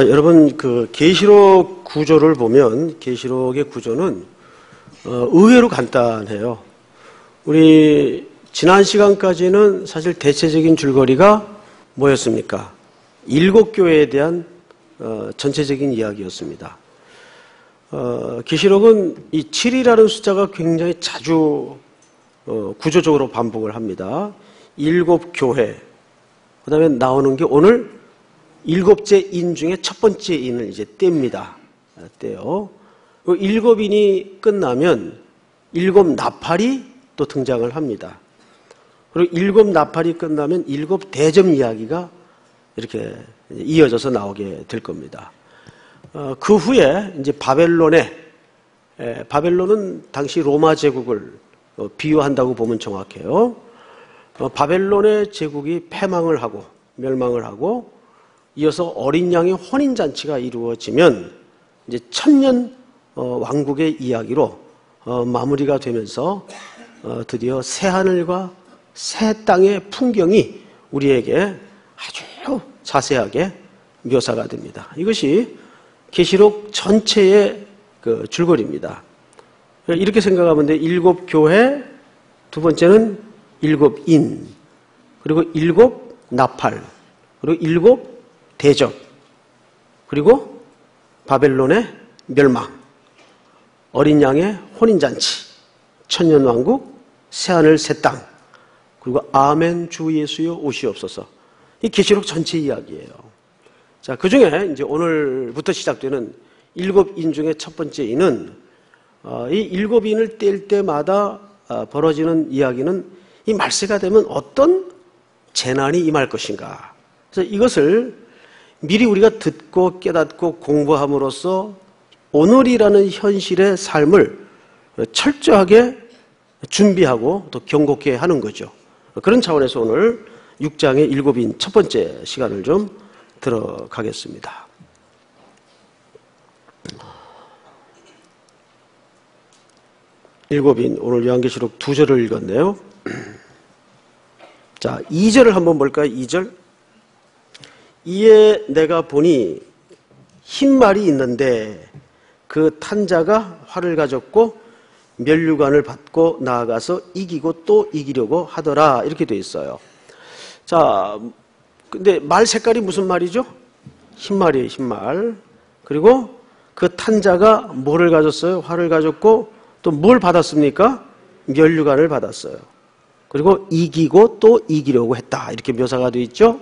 아, 여러분 그 계시록 구조를 보면 계시록의 구조는 어, 의외로 간단해요. 우리 지난 시간까지는 사실 대체적인 줄거리가 뭐였습니까? 일곱 교회에 대한 어, 전체적인 이야기였습니다. 어, 계시록은 이 7이라는 숫자가 굉장히 자주 어, 구조적으로 반복을 합니다. 일곱 교회. 그 다음에 나오는 게 오늘 일곱째 인 중에 첫 번째 인을 이제 뗍니다. 떼요. 그 일곱 인이 끝나면 일곱 나팔이 또 등장을 합니다. 그리고 일곱 나팔이 끝나면 일곱 대점 이야기가 이렇게 이어져서 나오게 될 겁니다. 어, 그 후에 이제 바벨론에 에, 바벨론은 당시 로마 제국을 어, 비유한다고 보면 정확해요. 어, 바벨론의 제국이 패망을 하고 멸망을 하고 이어서 어린 양의 혼인 잔치가 이루어지면 이제 천년 어, 왕국의 이야기로 어, 마무리가 되면서 어, 드디어 새 하늘과 새 땅의 풍경이 우리에게 아주 자세하게 묘사가 됩니다. 이것이 계시록 전체의 그 줄거리입니다. 이렇게 생각하면 돼. 일곱 교회, 두 번째는 일곱 인, 그리고 일곱 나팔, 그리고 일곱 대적, 그리고 바벨론의 멸망, 어린 양의 혼인잔치, 천년왕국, 새하늘 새 땅, 그리고 아멘 주 예수여 오시옵소서. 이 계시록 전체 이야기예요. 자, 그 중에 이제 오늘부터 시작되는 일곱 인 중에 첫 번째 인은 어, 이 일곱 인을 뗄 때마다 어, 벌어지는 이야기는 이 말세가 되면 어떤 재난이 임할 것인가. 그래서 이것을 미리 우리가 듣고 깨닫고 공부함으로써 오늘이라는 현실의 삶을 철저하게 준비하고 또 경고케 하는 거죠. 그런 차원에서 오늘 6장의 일곱인 첫 번째 시간을 좀 들어가겠습니다. 일곱인 오늘 요한계시록 두 절을 읽었네요. 자, 2절을 한번 볼까요? 2절. 이에 내가 보니 흰 말이 있는데 그 탄자가 활을 가졌고 멸류관을 받고 나아가서 이기고 또 이기려고 하더라. 이렇게 돼 있어요. 자, 근데 말 색깔이 무슨 말이죠? 흰 말이에요, 흰 말. 그리고 그 탄자가 뭐를 가졌어요? 활을 가졌고 또 뭘 받았습니까? 멸류관을 받았어요. 그리고 이기고 또 이기려고 했다. 이렇게 묘사가 되어 있죠.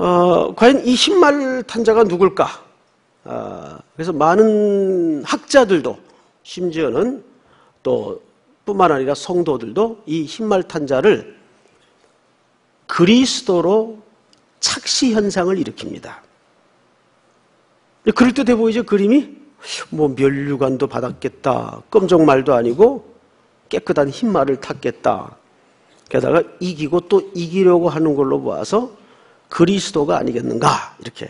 어, 과연 이 흰말 탄자가 누굴까? 어, 그래서 많은 학자들도 심지어는 또 뿐만 아니라 성도들도 이 흰말 탄자를 그리스도로 착시 현상을 일으킵니다. 그럴듯해 보이죠? 그림이? 뭐 멸류관도 받았겠다. 끔정말도 아니고 깨끗한 흰말을 탔겠다. 게다가 이기고 또 이기려고 하는 걸로 보아서 그리스도가 아니겠는가. 이렇게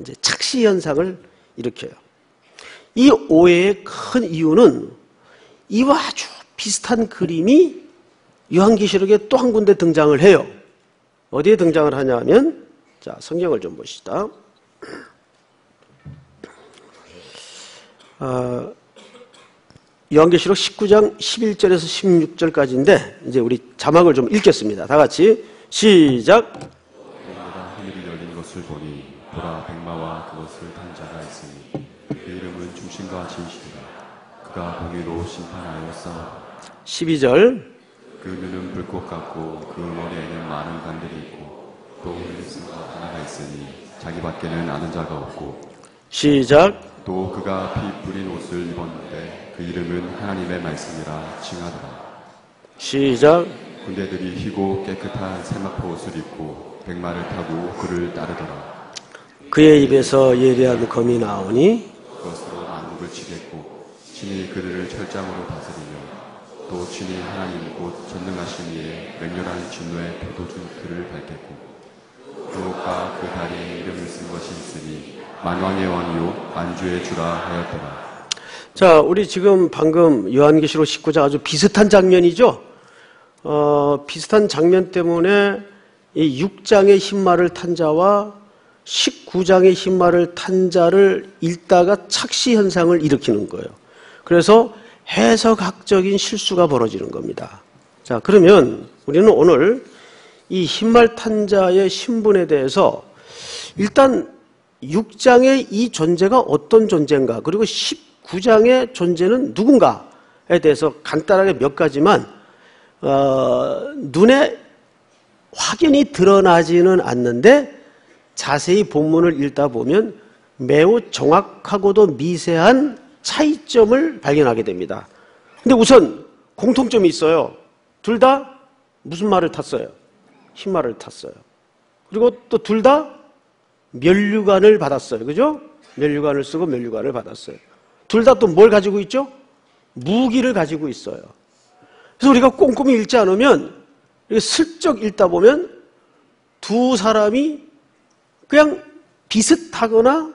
이제 착시 현상을 일으켜요. 이 오해의 큰 이유는 이와 아주 비슷한 그림이 요한계시록에 또 한 군데 등장을 해요. 어디에 등장을 하냐면 자 성경을 좀 보시다. 어, 요한계시록 19장 11절에서 16절까지인데 이제 우리 자막을 좀 읽겠습니다. 다 같이 시작. 내가 하늘이 열린 것을 보니 보라 백마와 그것을 탄 자가 있으니 그 이름은 중심과 진실이라 그가 공의로 심판하여 싸우라 12절. 그 눈은 불꽃 같고 그 머리에는 많은 관들이 있고 또 일승과 하나가 있으니 자기 밖에는 아는 자가 없고 시작. 또 그가 피 뿌린 옷을 입었는데 그 이름은 하나님의 말씀이라 칭하더라 시작. 군대들이 희고 깨끗한 세마포 옷을 입고 백마를 타고 그를 따르더라 그의 입에서 예리한 검이 나오니 그것으로 만국을 치겠고 친히 그들을 철장으로 다스리며 또 친히 하나님 곧 전능하신 이의 맹렬한 진노의 포도주 그를 밟겠고 그 옷과 그 다리에 이름을 쓴 것이 있으니 만왕의 왕이요 만주의 주라 하였더라 자, 우리 지금 방금 요한계시록 19장 아주 비슷한 장면이죠? 어, 비슷한 장면 때문에 이 6장의 흰말을 탄 자와 19장의 흰말을 탄 자를 읽다가 착시 현상을 일으키는 거예요. 그래서 해석학적인 실수가 벌어지는 겁니다. 자, 그러면 우리는 오늘 이 흰말 탄자의 신분에 대해서 일단 6장의 이 존재가 어떤 존재인가 그리고 19장의 존재는 누군가에 대해서 간단하게 몇 가지만 어, 눈에 확연히 드러나지는 않는데 자세히 본문을 읽다 보면 매우 정확하고도 미세한 차이점을 발견하게 됩니다. 근데 우선 공통점이 있어요. 둘 다 무슨 말을 탔어요? 흰말을 탔어요. 그리고 또 둘다 멸류관을 받았어요. 그죠? 멸류관을 쓰고 멸류관을 받았어요. 둘 다 또 뭘 가지고 있죠? 무기를 가지고 있어요. 그래서 우리가 꼼꼼히 읽지 않으면 슬쩍 읽다 보면 두 사람이 그냥 비슷하거나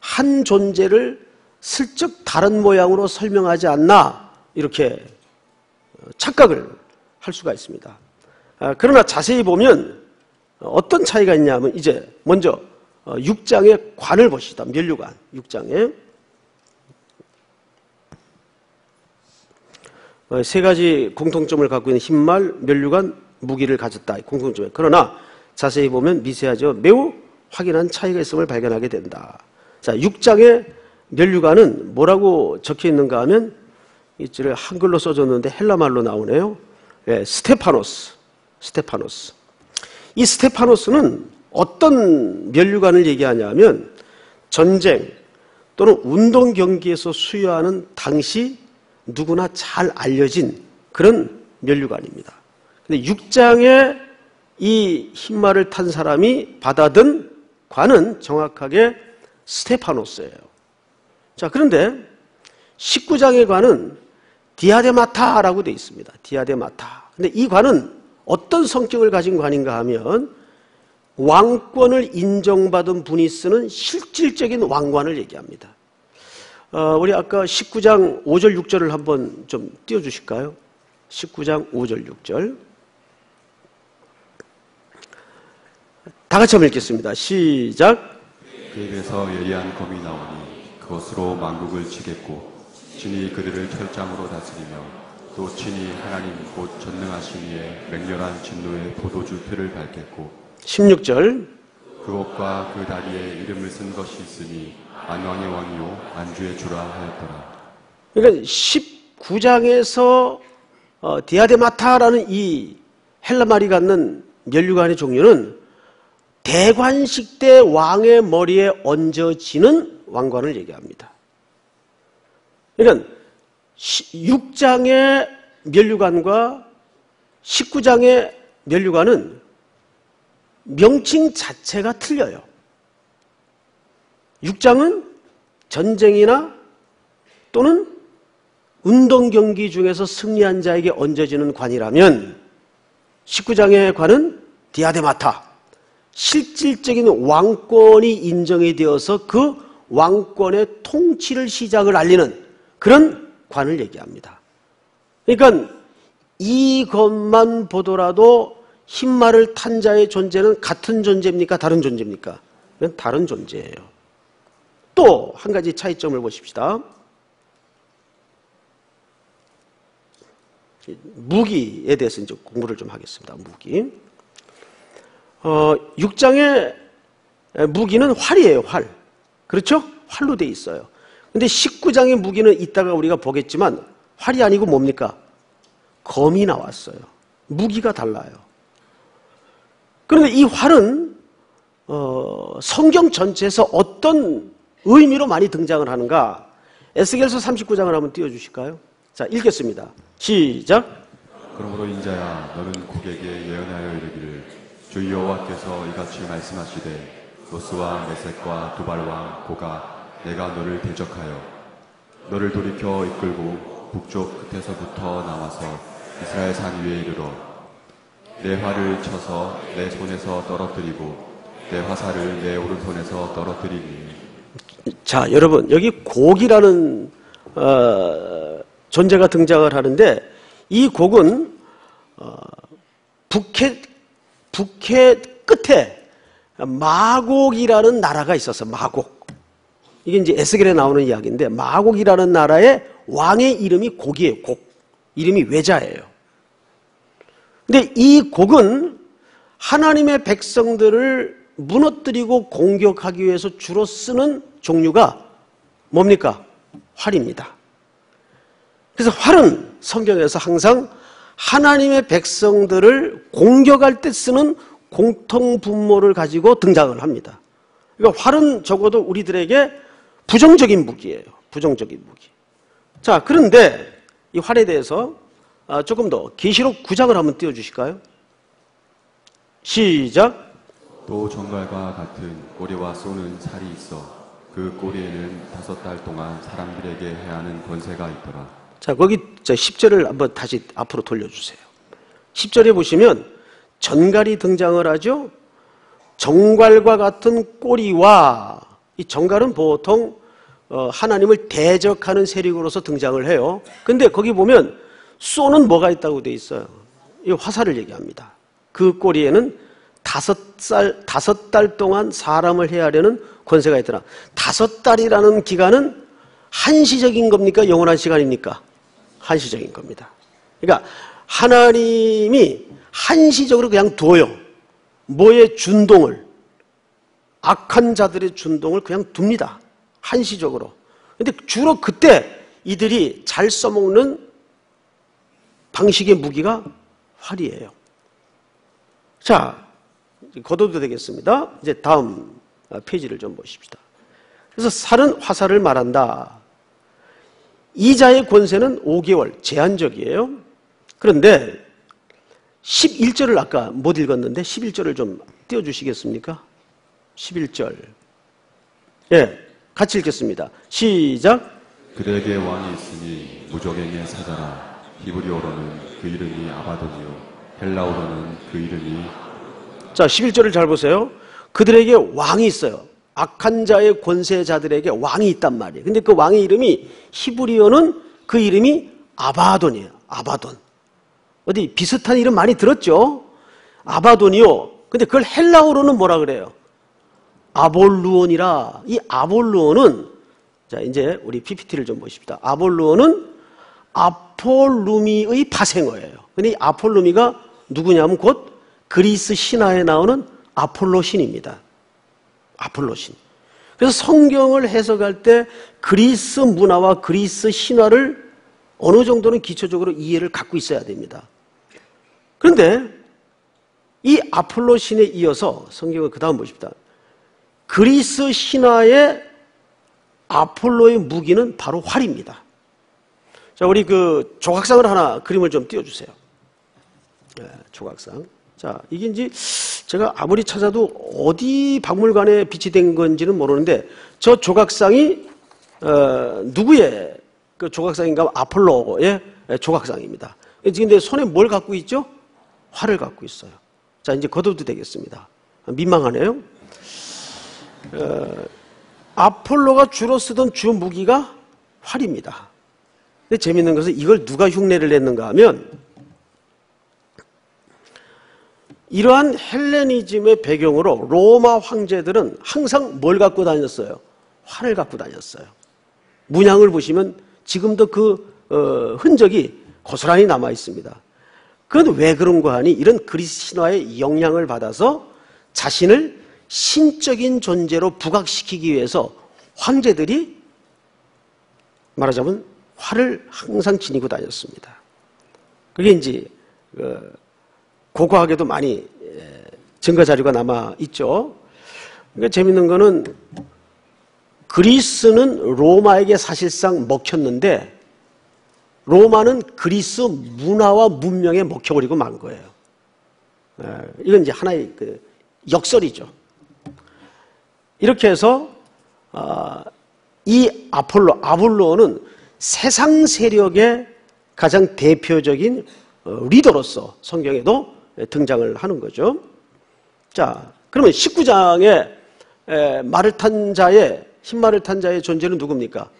한 존재를 슬쩍 다른 모양으로 설명하지 않나 이렇게 착각을 할 수가 있습니다. 아, 그러나 자세히 보면 어떤 차이가 있냐면 이제 먼저 6장의 어, 관을 보시다. 멸류관 6장에 어, 세 가지 공통점을 갖고 있는 흰말, 멸류관, 무기를 가졌다. 공통점에. 그러나 자세히 보면 미세하죠. 매우 확연한 차이가 있음을 발견하게 된다. 자, 6장의 멸류관은 뭐라고 적혀 있는가 하면 이를 한글로 써줬는데 헬라말로 나오네요. 예, 스테파노스. 스테파노스. 이 스테파노스는 어떤 멸류관을 얘기하냐면 전쟁 또는 운동 경기에서 수여하는 당시 누구나 잘 알려진 그런 멸류관입니다. 근데 6장에 이 흰말을 탄 사람이 받아든 관은 정확하게 스테파노스예요. 자, 그런데 19장의 관은 디아데마타라고 되어 있습니다. 디아데마타. 근데 이 관은 어떤 성격을 가진 관인가 하면 왕권을 인정받은 분이 쓰는 실질적인 왕관을 얘기합니다. 어, 우리 아까 19장 5절 6절을 한번 좀 띄워주실까요? 19장 5절 6절. 다 같이 한번 읽겠습니다. 시작. 그 입에서 예리한 검이 나오니 그 것으로 만국을 치겠고 진이 그들을 철장으로 다스리며 또 친히 하나님 곧 전능하신 이의 맹렬한 진노의 포도주 틀을 밟겠고 16절 그것과 그 다리에 이름을 쓴 것이 있으니 안왕의 왕이요 안주의 주라 하였더라. 그러니까 19장에서 어, 디아데마타라는 이 헬라말이 갖는 멸류관의 종류는 대관식 때 왕의 머리에 얹어지는 왕관을 얘기합니다. 그러니까 6장의 멸류관과 19장의 멸류관은 명칭 자체가 틀려요. 6장은 전쟁이나 또는 운동 경기 중에서 승리한 자에게 얹어지는 관이라면 19장의 관은 디아데마타 실질적인 왕권이 인정이 되어서 그 왕권의 통치를 시작을 알리는 그런 관을 얘기합니다. 그러니까 이것만 보더라도 흰말을 탄 자의 존재는 같은 존재입니까? 다른 존재입니까? 다른 존재예요. 또 한 가지 차이점을 보십시다. 무기에 대해서 이제 공부를 좀 하겠습니다. 무기. 어, 6장의 무기는 활이에요, 활. 그렇죠? 활로 돼 있어요. 근데 19장의 무기는 이따가 우리가 보겠지만 활이 아니고 뭡니까? 검이 나왔어요. 무기가 달라요. 그런데 이 활은 어, 성경 전체에서 어떤 의미로 많이 등장을 하는가? 에스겔서 39장을 한번 띄워주실까요? 자, 읽겠습니다. 시작. 그러므로 인자야, 너는 고객에게 예언하여 이르기를 주 여호와께서 이같이 말씀하시되 로스와 메색과 두발왕 고가 내가 너를 대적하여 너를 돌이켜 이끌고 북쪽 끝에서부터 나와서 이스라엘 산 위에 이르러 내 활을 쳐서 내 손에서 떨어뜨리고 내 화살을 내 오른손에서 떨어뜨리니. 자 여러분 여기 곡이라는 어, 존재가 등장을 하는데 이 곡은 어, 북해 북해 끝에 마곡이라는 나라가 있었어. 마곡. 이게 이제 에스겔에 나오는 이야기인데 마곡이라는 나라의 왕의 이름이 곡이에요. 곡. 이름이 외자예요. 근데 이 곡은 하나님의 백성들을 무너뜨리고 공격하기 위해서 주로 쓰는 종류가 뭡니까? 활입니다. 그래서 활은 성경에서 항상 하나님의 백성들을 공격할 때 쓰는 공통 분모를 가지고 등장을 합니다. 그러니까 활은 적어도 우리들에게 부정적인 무기예요. 부정적인 무기. 자, 그런데 이 활에 대해서 아, 조금 더 계시록 9장을 한번 띄워 주실까요? 시작. 또 정갈과 같은 꼬리와 쏘는 살이 있어 그 꼬리에는 다섯 달 동안 사람들에게 해하는 권세가 있더라. 자, 거기 10절을 한번 다시 앞으로 돌려주세요. 10절에 보시면 전갈이 등장을 하죠. 정갈과 같은 꼬리와 이 정갈은 보통 어, 하나님을 대적하는 세력으로서 등장을 해요. 근데 거기 보면 쏘는 뭐가 있다고 돼 있어요. 이 화살을 얘기합니다. 그 꼬리에는 다섯 살, 다섯 달 동안 사람을 해하려는 권세가 있더라. 다섯 달이라는 기간은 한시적인 겁니까? 영원한 시간입니까? 한시적인 겁니다. 그러니까 하나님이 한시적으로 그냥 둬요. 뭐의 준동을 악한 자들의 준동을 그냥 둡니다. 한시적으로. 근데 주로 그때 이들이 잘 써먹는 방식의 무기가 활이에요. 자, 걷어도 되겠습니다. 이제 다음 페이지를 좀 보십시다. 그래서 살은 화살을 말한다. 이자의 권세는 5개월, 제한적이에요. 그런데 11절을 아까 못 읽었는데 11절을 좀 띄워주시겠습니까? 11절. 예, 같이 읽겠습니다. 시작. 그에게 왕이 있으니 무적에게 사자라. 히브리어로는 그 이름이 아바돈이요. 헬라어로는 그 이름이 자, 11절을 잘 보세요. 그들에게 왕이 있어요. 악한 자의 권세자들에게 왕이 있단 말이에요. 근데 그 왕의 이름이 히브리어는 그 이름이 아바돈이에요. 아바돈. 어디 비슷한 이름 많이 들었죠? 아바돈이요. 근데 그걸 헬라어로는 뭐라 그래요? 아볼루온이라. 이 아볼루온은 자, 이제 우리 PPT를 좀 보십시다. 아볼루온은 아폴루미의 파생어예요. 근데 이 아폴루미가 누구냐면 곧 그리스 신화에 나오는 아폴로 신입니다. 아폴로 신. 그래서 성경을 해석할 때 그리스 문화와 그리스 신화를 어느 정도는 기초적으로 이해를 갖고 있어야 됩니다. 그런데 이 아폴로 신에 이어서 성경을 그 다음 보십시다. 그리스 신화의 아폴로의 무기는 바로 활입니다. 자, 우리 그 조각상을 하나 그림을 좀 띄워주세요. 네, 조각상. 자, 이게 이제 제가 아무리 찾아도 어디 박물관에 비치된 건지는 모르는데 저 조각상이 어, 누구의 그 조각상인가 아폴로의 조각상입니다. 근데 손에 뭘 갖고 있죠? 활을 갖고 있어요. 자, 이제 걷어도 되겠습니다. 민망하네요. 어, 아폴로가 주로 쓰던 주 무기가 활입니다. 근데 재밌는 것은 이걸 누가 흉내를 냈는가 하면 이러한 헬레니즘의 배경으로 로마 황제들은 항상 뭘 갖고 다녔어요? 활을 갖고 다녔어요. 문양을 보시면 지금도 그 어, 흔적이 고스란히 남아 있습니다. 그건 왜 그런가 하니 이런 그리스 신화의 영향을 받아서 자신을 신적인 존재로 부각시키기 위해서 황제들이 말하자면 활을 항상 지니고 다녔습니다. 그게 이제 그 고고하게도 많이 증거 자료가 남아 있죠. 그러니까 재밌는 거는 그리스는 로마에게 사실상 먹혔는데 로마는 그리스 문화와 문명에 먹혀버리고 만 거예요. 예, 이건 이제 하나의 그 역설이죠. 이렇게 해서 아, 이 아폴로, 아볼로는 세상 세력의 가장 대표적인 어, 리더로서 성경에도 등장을 하는 거죠. 자, 그러면 19장에 말을 탄 자의 흰말을 탄 자의 존재는 누굽니까?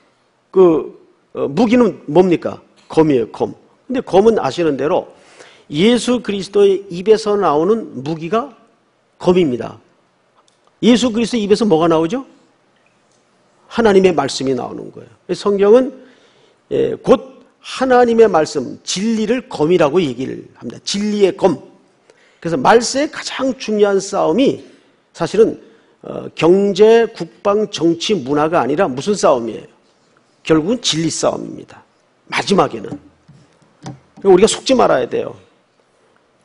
그 어, 무기는 뭡니까? 검이에요, 검. 근데 검은 아시는 대로 예수 그리스도의 입에서 나오는 무기가 검입니다. 예수 그리스도 입에서 뭐가 나오죠? 하나님의 말씀이 나오는 거예요. 성경은 예, 곧 하나님의 말씀, 진리를 검이라고 얘기를 합니다. 진리의 검. 그래서 말세의 가장 중요한 싸움이 사실은 어, 경제, 국방, 정치, 문화가 아니라 무슨 싸움이에요? 결국은 진리 싸움입니다. 마지막에는. 우리가 속지 말아야 돼요.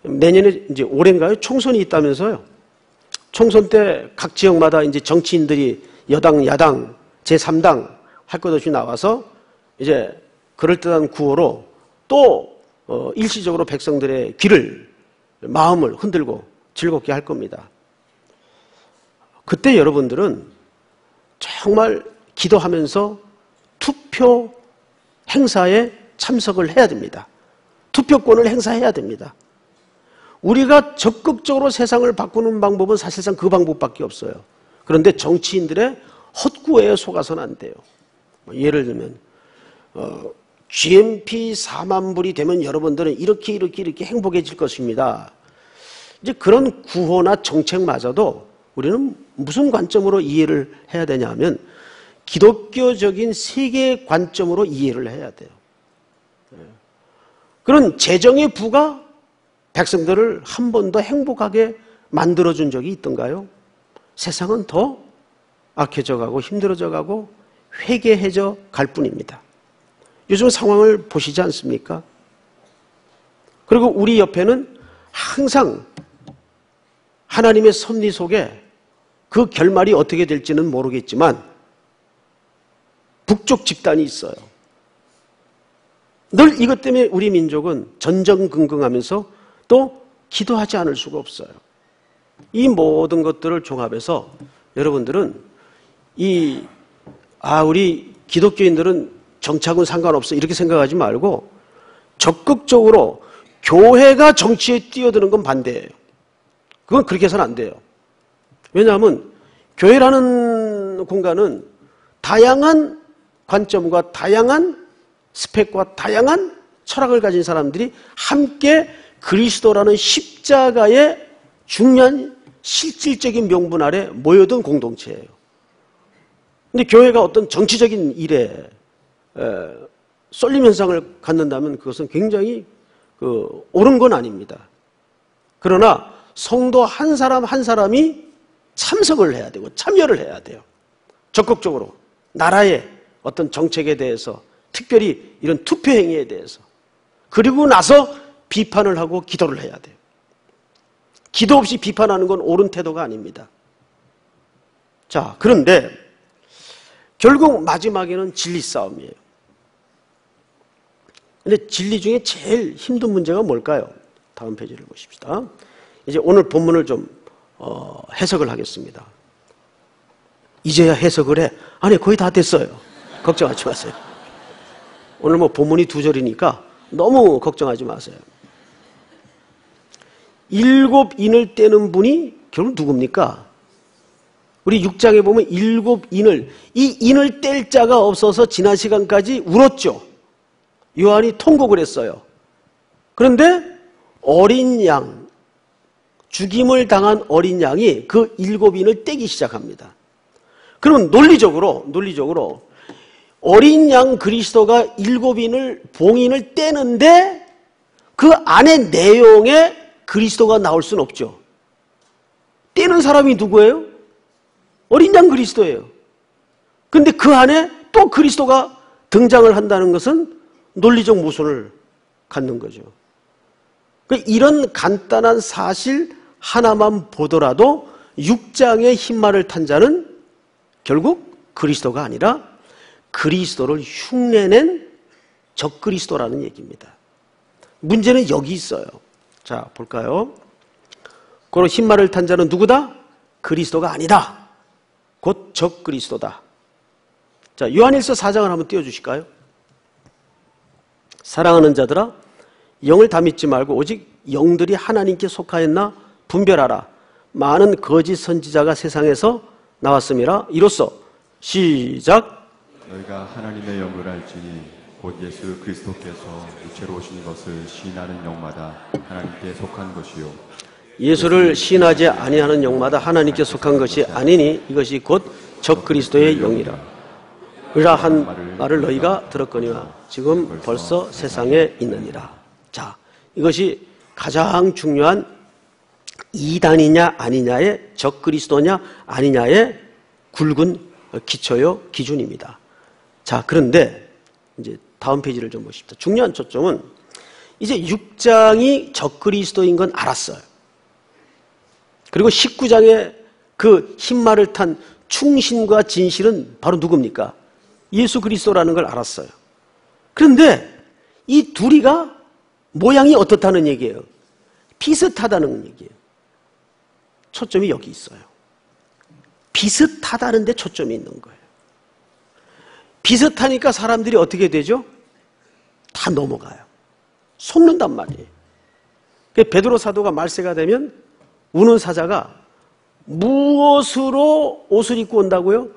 내년에 이제 올해인가요? 총선이 있다면서요. 총선 때 각 지역마다 이제 정치인들이 여당, 야당, 제3당 할 것 없이 나와서 이제 그럴듯한 구호로 또 어, 일시적으로 백성들의 귀를, 마음을 흔들고 즐겁게 할 겁니다. 그때 여러분들은 정말 기도하면서 투표 행사에 참석을 해야 됩니다. 투표권을 행사해야 됩니다. 우리가 적극적으로 세상을 바꾸는 방법은 사실상 그 방법밖에 없어요. 그런데 정치인들의 헛구에 속아서는 안 돼요. 뭐 예를 들면 어, GMP 4만 불이 되면 여러분들은 이렇게 이렇게 이렇게 행복해질 것입니다. 이제 그런 구호나 정책마저도 우리는 무슨 관점으로 이해를 해야 되냐 하면 기독교적인 세계 관점으로 이해를 해야 돼요. 예. 그런 재정의 부가 백성들을 한 번 더 행복하게 만들어준 적이 있던가요? 세상은 더 악해져 가고 힘들어져 가고 회개해져 갈 뿐입니다. 요즘 상황을 보시지 않습니까? 그리고 우리 옆에는 항상 하나님의 섭리 속에 그 결말이 어떻게 될지는 모르겠지만 북쪽 집단이 있어요. 늘 이것 때문에 우리 민족은 전전긍긍하면서 또 기도하지 않을 수가 없어요. 이 모든 것들을 종합해서 여러분들은 이, 아, 우리 기독교인들은 정착은 상관없어. 이렇게 생각하지 말고 적극적으로 교회가 정치에 뛰어드는 건 반대예요. 그건 그렇게 해서는 안 돼요. 왜냐하면 교회라는 공간은 다양한 관점과 다양한 스펙과 다양한 철학을 가진 사람들이 함께 그리스도라는 십자가의 중요한 실질적인 명분 아래 모여든 공동체예요. 근데 교회가 어떤 정치적인 일에 쏠림 현상을 갖는다면 그것은 굉장히 그 옳은 건 아닙니다. 그러나 성도 한 사람 한 사람이 참석을 해야 되고 참여를 해야 돼요. 적극적으로 나라의 어떤 정책에 대해서 특별히 이런 투표 행위에 대해서 그리고 나서 비판을 하고 기도를 해야 돼요. 기도 없이 비판하는 건 옳은 태도가 아닙니다. 자, 그런데 결국 마지막에는 진리 싸움이에요. 근데 진리 중에 제일 힘든 문제가 뭘까요? 다음 페이지를 보십시다. 이제 오늘 본문을 좀 어, 해석을 하겠습니다. 이제야 해석을 해. 아니 거의 다 됐어요. 걱정하지 마세요. 오늘 뭐 본문이 두 절이니까 너무 걱정하지 마세요. 일곱 인을 떼는 분이 결국 누굽니까? 우리 6장에 보면 일곱 인을, 이 인을 뗄 자가 없어서 지난 시간까지 울었죠. 요한이 통곡을 했어요. 그런데 어린 양, 죽임을 당한 어린 양이 그 일곱 인을 떼기 시작합니다. 그러면 논리적으로, 논리적으로 어린 양 그리스도가 일곱 인을, 봉인을 떼는데 그 안에 내용에 그리스도가 나올 수는 없죠. 떼는 사람이 누구예요? 어린 양 그리스도예요. 근데 그 안에 또 그리스도가 등장을 한다는 것은 논리적 모순을 갖는 거죠. 그 이런 간단한 사실 하나만 보더라도 육장의 흰말을 탄 자는 결국 그리스도가 아니라 그리스도를 흉내낸 적그리스도라는 얘기입니다. 문제는 여기 있어요. 자, 볼까요? 그런 흰말을 탄 자는 누구다? 그리스도가 아니다. 곧 적그리스도다. 자, 요한일서 4장을 한번 띄워 주실까요? 사랑하는 자들아, 영을 다 믿지 말고 오직 영들이 하나님께 속하였나 분별하라. 많은 거짓 선지자가 세상에서 나왔음이라. 이로써 시작. 너희가 하나님의 영을 알지니 곧 예수 그리스도께서 육체로 오신 것을 시인하는 영마다 하나님께 속한 것이요 예수를 신하지 아니하는 영마다 하나님께 속한 것이 아니니 이것이 곧 적 그리스도의 영이라. 이라 한 말을 너희가 들었거니와 지금 벌써 세상에 있느니라. 자, 이것이 가장 중요한 이단이냐 아니냐의 적 그리스도냐 아니냐의 굵은 기초요 기준입니다. 자, 그런데 이제 다음 페이지를 좀 보십시오. 중요한 초점은 이제 6장이 적그리스도인 건 알았어요. 그리고 19장에 그 흰말을 탄 충신과 진실은 바로 누굽니까? 예수 그리스도라는 걸 알았어요. 그런데 이 둘이가 모양이 어떻다는 얘기예요? 비슷하다는 얘기예요. 초점이 여기 있어요. 비슷하다는데 초점이 있는 거예요. 비슷하니까 사람들이 어떻게 되죠? 다 넘어가요. 속는단 말이에요. 베드로 사도가 말세가 되면 우는 사자가 무엇으로 옷을 입고 온다고요?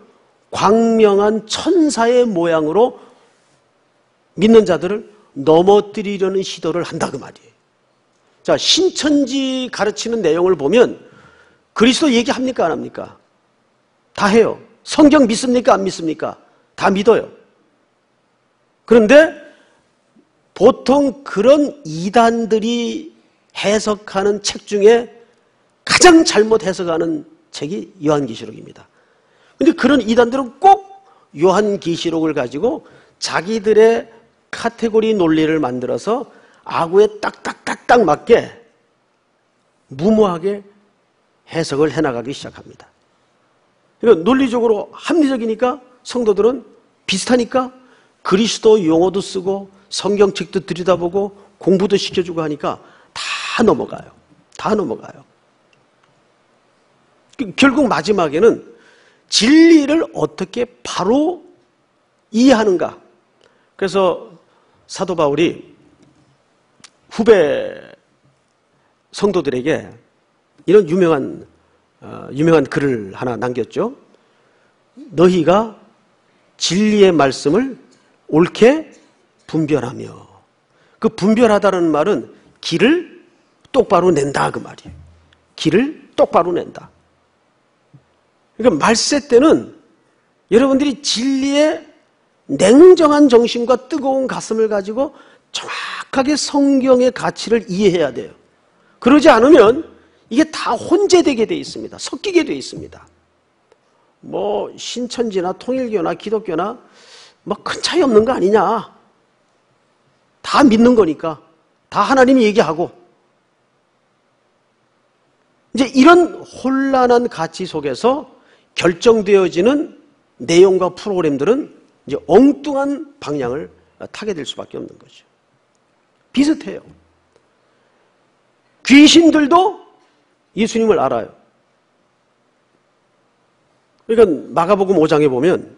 광명한 천사의 모양으로 믿는 자들을 넘어뜨리려는 시도를 한다 그 말이에요. 자, 신천지 가르치는 내용을 보면 그리스도 얘기합니까 안 합니까? 다 해요. 성경 믿습니까 안 믿습니까? 다 믿어요. 그런데 보통 그런 이단들이 해석하는 책 중에 가장 잘못 해석하는 책이 요한계시록입니다. 근데 그런 이단들은 꼭 요한계시록을 가지고 자기들의 카테고리 논리를 만들어서 아구에 딱딱딱딱 맞게 무모하게 해석을 해나가기 시작합니다. 그러니까 논리적으로 합리적이니까 성도들은 비슷하니까 그리스도 용어도 쓰고 성경책도 들여다보고 공부도 시켜주고 하니까 다 넘어가요. 다 넘어가요. 결국 마지막에는 진리를 어떻게 바로 이해하는가. 그래서 사도 바울이 후배 성도들에게 이런 유명한 어, 유명한 글을 하나 남겼죠. 너희가 진리의 말씀을 옳게 분별하며 그 분별하다는 말은 길을 똑바로 낸다 그 말이에요. 길을 똑바로 낸다. 그러니까 말세 때는 여러분들이 진리의 냉정한 정신과 뜨거운 가슴을 가지고 정확하게 성경의 가치를 이해해야 돼요. 그러지 않으면 이게 다 혼재되게 돼 있습니다. 섞이게 돼 있습니다. 뭐 신천지나 통일교나 기독교나 뭐 큰 차이 없는 거 아니냐. 다 믿는 거니까. 다 하나님이 얘기하고. 이제 이런 혼란한 가치 속에서 결정되어지는 내용과 프로그램들은 이제 엉뚱한 방향을 타게 될 수밖에 없는 거죠. 비슷해요. 귀신들도 예수님을 알아요. 그러니까 마가복음 5장에 보면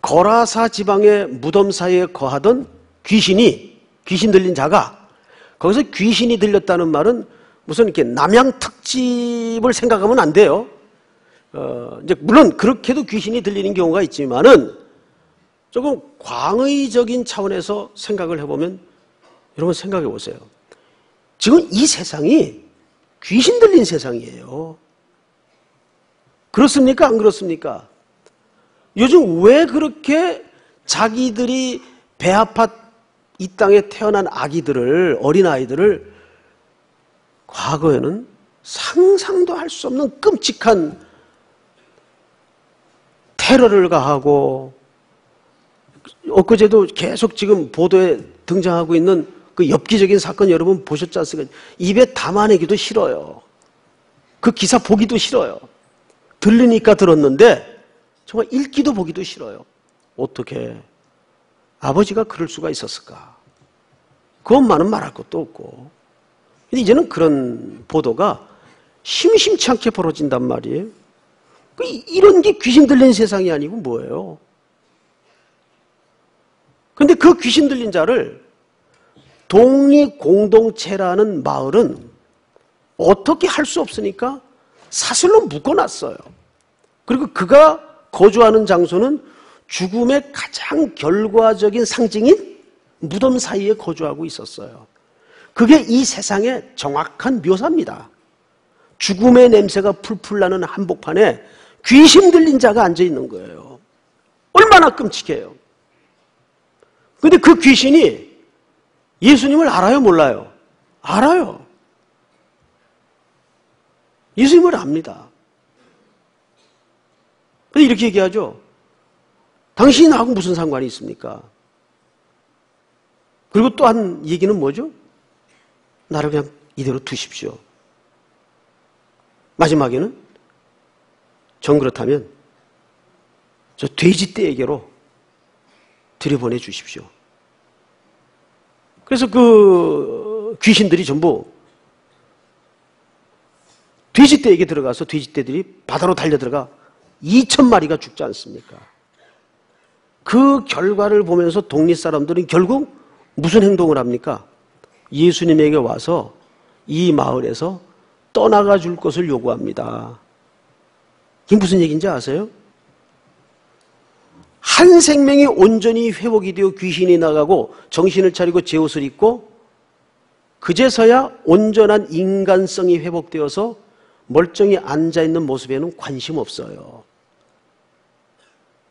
거라사 지방의 무덤 사이에 거하던 귀신이 귀신 들린 자가 거기서 귀신이 들렸다는 말은 무슨 이렇게 남양 특집을 생각하면 안 돼요. 어, 이제 물론 그렇게도 귀신이 들리는 경우가 있지만은 조금 광의적인 차원에서 생각을 해보면 여러분 생각해 보세요. 지금 이 세상이 귀신 들린 세상이에요. 그렇습니까? 안 그렇습니까? 요즘 왜 그렇게 자기들이 배 아파 이 땅에 태어난 아기들을, 어린아이들을 과거에는 상상도 할 수 없는 끔찍한 테러를 가하고 엊그제도 계속 지금 보도에 등장하고 있는 그 엽기적인 사건 여러분 보셨지 않습니까? 입에 담아내기도 싫어요. 그 기사 보기도 싫어요. 들리니까 들었는데 정말 읽기도 보기도 싫어요. 어떻게 아버지가 그럴 수가 있었을까? 그것만은 말할 것도 없고 근데 이제는 그런 보도가 심심치 않게 벌어진단 말이에요. 그 이런 게 귀신 들린 세상이 아니고 뭐예요? 근데 그 귀신 들린 자를 독립 공동체라는 마을은 어떻게 할 수 없으니까 사슬로 묶어놨어요. 그리고 그가 거주하는 장소는 죽음의 가장 결과적인 상징인 무덤 사이에 거주하고 있었어요. 그게 이 세상의 정확한 묘사입니다. 죽음의 냄새가 풀풀 나는 한복판에 귀신 들린 자가 앉아 있는 거예요. 얼마나 끔찍해요. 근데 그 귀신이 예수님을 알아요, 몰라요? 알아요. 예수님을 압니다. 근데 이렇게 얘기하죠. 당신이 나하고 무슨 상관이 있습니까? 그리고 또 한 얘기는 뭐죠? 나를 그냥 이대로 두십시오. 마지막에는 정 그렇다면 저 돼지떼에게로 들여보내 주십시오. 그래서 그 귀신들이 전부 돼지떼에게 들어가서 돼지떼들이 바다로 달려들어가 2천 마리가 죽지 않습니까? 그 결과를 보면서 독립 사람들은 결국 무슨 행동을 합니까? 예수님에게 와서 이 마을에서 떠나가 줄 것을 요구합니다. 이게 무슨 얘기인지 아세요? 한 생명이 온전히 회복이 되어 귀신이 나가고 정신을 차리고 제 옷을 입고 그제서야 온전한 인간성이 회복되어서 멀쩡히 앉아 있는 모습에는 관심 없어요.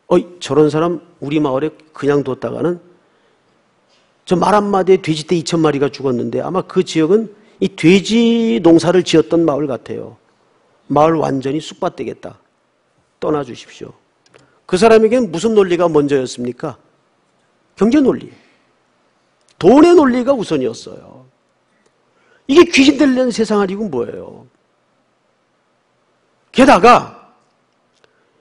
어이, 저런 사람 우리 마을에 그냥 뒀다가는 저 말 한마디에 돼지 떼 2천 마리가 죽었는데 아마 그 지역은 이 돼지 농사를 지었던 마을 같아요. 마을 완전히 쑥밭되겠다. 떠나 주십시오. 그 사람에게는 무슨 논리가 먼저였습니까? 경제 논리. 돈의 논리가 우선이었어요. 이게 귀신 들리는 세상 아니고 뭐예요? 게다가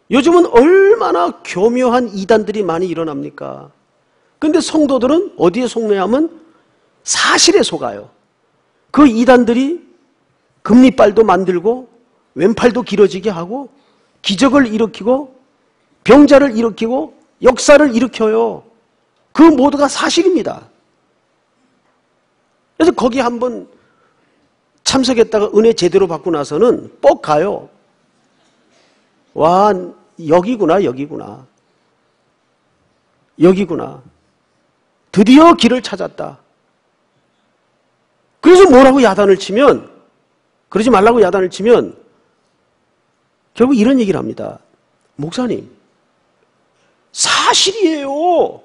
요즘은 얼마나 교묘한 이단들이 많이 일어납니까? 근데 성도들은 어디에 속매하면 사실에 속아요. 그 이단들이 금리빨도 만들고 왼팔도 길어지게 하고 기적을 일으키고 병자를 일으키고 역사를 일으켜요. 그 모두가 사실입니다. 그래서 거기 한번 참석했다가 은혜 제대로 받고 나서는 뻑 가요. 와, 여기구나, 여기구나. 여기구나. 드디어 길을 찾았다. 그래서 뭐라고 야단을 치면, 그러지 말라고 야단을 치면, 결국 이런 얘기를 합니다. 목사님, 사실이에요.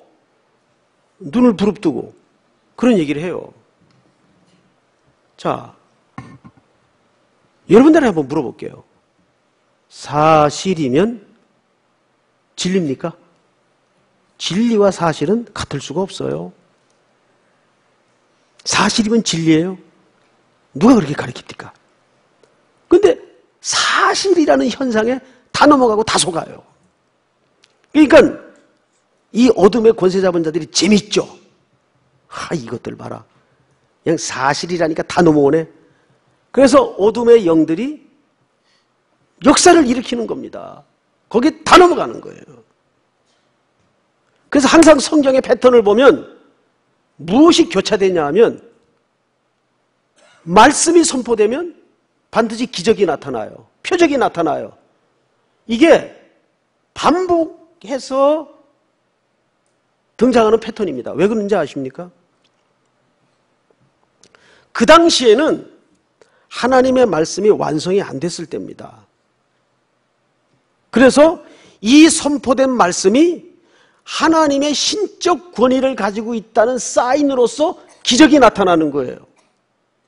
눈을 부릅뜨고 그런 얘기를 해요. 자, 여러분들한테 한번 물어볼게요. 사실이면 진리입니까? 진리와 사실은 같을 수가 없어요. 사실이면 진리예요. 누가 그렇게 가르칩니까? 근데 사실이라는 현상에 다 넘어가고 다 속아요. 그러니까 이 어둠의 권세 잡은 자들이 재밌죠. 하, 이것들 봐라. 그냥 사실이라니까 다 넘어오네. 그래서 어둠의 영들이 역사를 일으키는 겁니다. 거기에 다 넘어가는 거예요. 그래서 항상 성경의 패턴을 보면 무엇이 교차되냐 하면 말씀이 선포되면 반드시 기적이 나타나요. 표적이 나타나요. 이게 반복해서 등장하는 패턴입니다. 왜 그런지 아십니까? 그 당시에는 하나님의 말씀이 완성이 안 됐을 때입니다. 그래서 이 선포된 말씀이 하나님의 신적 권위를 가지고 있다는 사인으로서 기적이 나타나는 거예요.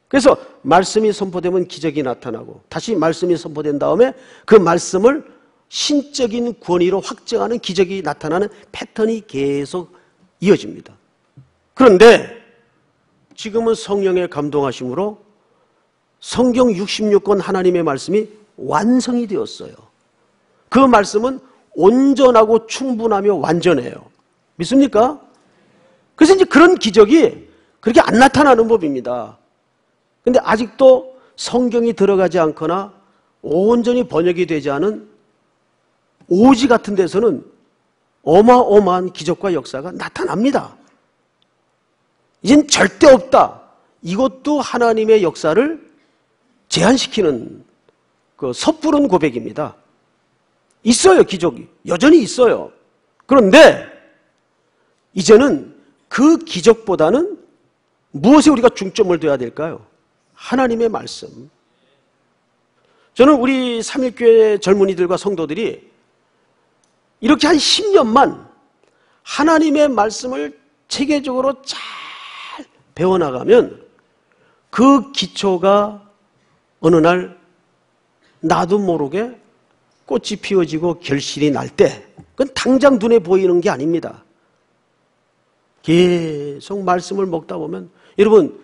그래서 말씀이 선포되면 기적이 나타나고 다시 말씀이 선포된 다음에 그 말씀을 신적인 권위로 확정하는 기적이 나타나는 패턴이 계속 이어집니다. 그런데 지금은 성령의 감동하심으로 성경 66권 하나님의 말씀이 완성이 되었어요. 그 말씀은 온전하고 충분하며 완전해요. 믿습니까? 그래서 이제 그런 기적이 그렇게 안 나타나는 법입니다. 근데 아직도 성경이 들어가지 않거나 온전히 번역이 되지 않은 오지 같은 데서는 어마어마한 기적과 역사가 나타납니다. 이젠 절대 없다. 이것도 하나님의 역사를 제한시키는 그 섣부른 고백입니다. 있어요, 기적이. 여전히 있어요. 그런데 이제는 그 기적보다는 무엇에 우리가 중점을 둬야 될까요? 하나님의 말씀. 저는 우리 삼일교회 젊은이들과 성도들이 이렇게 한 10년만 하나님의 말씀을 체계적으로 잘 배워나가면 그 기초가 어느 날 나도 모르게 꽃이 피어지고 결실이 날 때, 그건 당장 눈에 보이는 게 아닙니다. 계속 말씀을 먹다 보면, 여러분,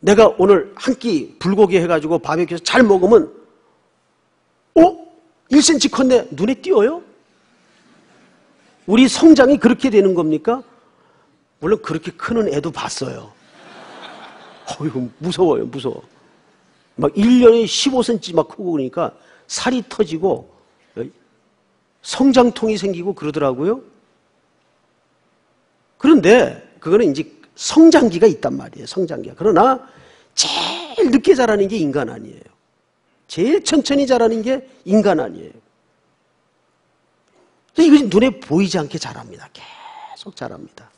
내가 오늘 한 끼 불고기 해가지고 바베큐에서 잘 먹으면, 어? 1cm 컸네. 눈에 띄어요? 우리 성장이 그렇게 되는 겁니까? 물론 그렇게 크는 애도 봤어요. 어휴, 무서워요, 무서워. 막 1년에 15cm 막 크고 그러니까 살이 터지고 성장통이 생기고 그러더라고요. 그런데 그거는 이제 성장기가 있단 말이에요. 성장기가. 그러나 제일 늦게 자라는 게 인간 아니에요. 제일 천천히 자라는 게 인간 아니에요. 이것이 눈에 보이지 않게 자랍니다. 계속 자랍니다.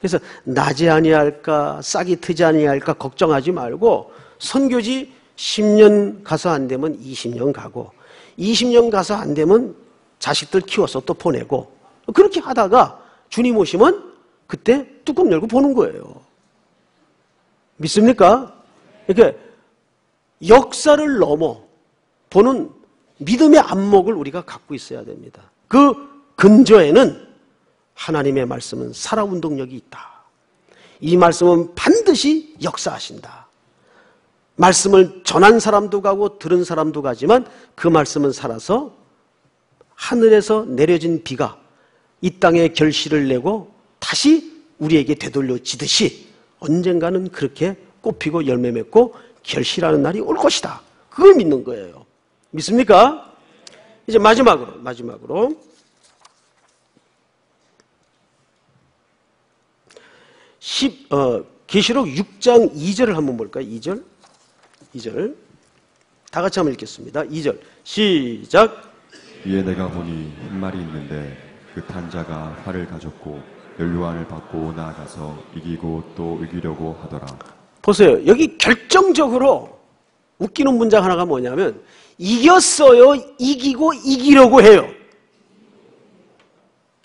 그래서 나지 아니할까 싹이 트지 아니할까 걱정하지 말고 선교지 10년 가서 안 되면 20년 가고 20년 가서 안 되면 자식들 키워서 또 보내고 그렇게 하다가 주님 오시면 그때 뚜껑 열고 보는 거예요. 믿습니까? 이렇게 역사를 넘어 보는 믿음의 안목을 우리가 갖고 있어야 됩니다. 그 근저에는 하나님의 말씀은 살아운동력이 있다. 이 말씀은 반드시 역사하신다. 말씀을 전한 사람도 가고 들은 사람도 가지만 그 말씀은 살아서 하늘에서 내려진 비가 이 땅에 결실을 내고 다시 우리에게 되돌려지듯이 언젠가는 그렇게 꽃피고 열매 맺고 결실하는 날이 올 것이다. 그걸 믿는 거예요. 믿습니까? 이제 마지막으로, 마지막으로. 10, 어, 계시록 6장 2절을 한번 볼까요? 2절. 2절. 다 같이 한번 읽겠습니다. 2절. 시작. 위에 내가 보니 한 말이 있는데 그 탄자가 활을 가졌고 연료안을 받고 나아가서 이기고 또 이기려고 하더라. 보세요. 여기 결정적으로 웃기는 문장 하나가 뭐냐면 이겼어요. 이기고 이기려고 해요.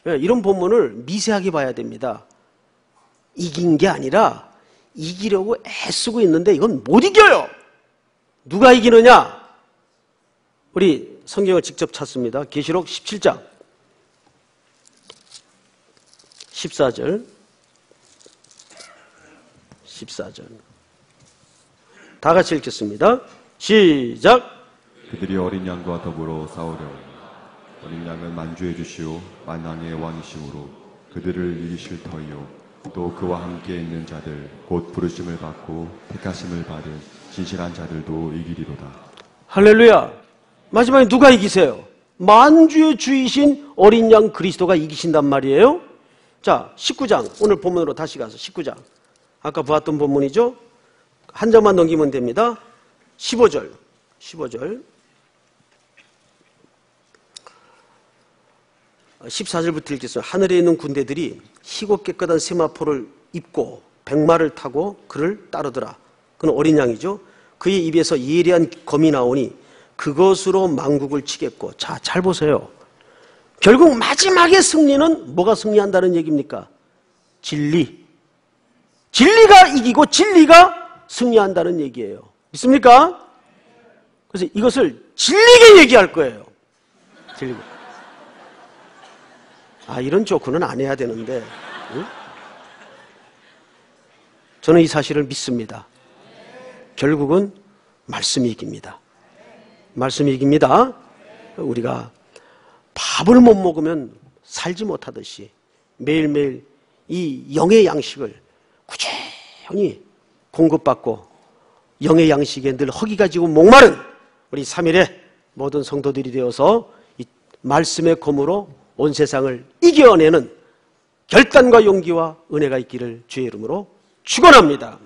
네, 이런 본문을 미세하게 봐야 됩니다. 이긴 게 아니라 이기려고 애쓰고 있는데 이건 못 이겨요. 누가 이기느냐? 우리 성경을 직접 찾습니다. 계시록 17장 14절 14절 다 같이 읽겠습니다. 시작 그들이 어린 양과 더불어 싸우려 어린 양은 만주해 주시오 만왕의 왕이시므로 그들을 이기실 터이요 또 그와 함께 있는 자들 곧 부르심을 받고 택하심을 받은 진실한 자들도 이기리로다. 할렐루야. 마지막에 누가 이기세요? 만주의 주이신 어린 양 그리스도가 이기신단 말이에요. 자, 19장. 오늘 본문으로 다시 가서 19장. 아까 보았던 본문이죠? 한 장만 넘기면 됩니다. 15절. 15절. 14절부터 읽겠습니다. 하늘에 있는 군대들이 희고 깨끗한 세마포를 입고 백마를 타고 그를 따르더라. 그는 어린 양이죠. 그의 입에서 예리한 검이 나오니 그것으로 망국을 치겠고 자, 잘 보세요. 결국 마지막의 승리는 뭐가 승리한다는 얘기입니까? 진리. 진리가 이기고 진리가 승리한다는 얘기예요. 믿습니까? 그래서 이것을 진리게 얘기할 거예요. 진리게. 아, 이런 조크는 안 해야 되는데. 응? 저는 이 사실을 믿습니다. 결국은 말씀이 이깁니다. 말씀이 이깁니다. 우리가 밥을 못 먹으면 살지 못하듯이 매일매일 이 영의 양식을 꾸준히 공급받고 영의 양식에 늘 허기 가지고 목마른 우리 3일의 모든 성도들이 되어서 이 말씀의 검으로 온 세상을 이겨내는 결단과 용기와 은혜가 있기를 주의 이름으로 축원합니다.